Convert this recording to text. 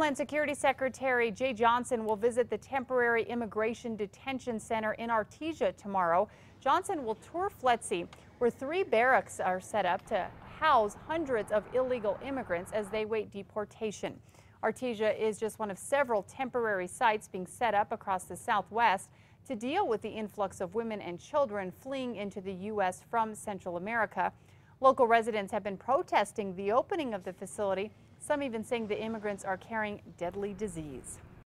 Homeland Security Secretary Jeh Johnson will visit the temporary immigration detention center in Artesia tomorrow. Johnson will tour FLETC, where three barracks are set up to house hundreds of illegal immigrants as they wait deportation. Artesia is just one of several temporary sites being set up across the Southwest to deal with the influx of women and children fleeing into the U.S. from Central America. Local residents have been protesting the opening of the facility, some even saying the immigrants are carrying deadly disease.